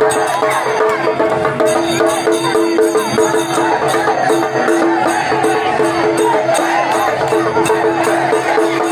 Gracias.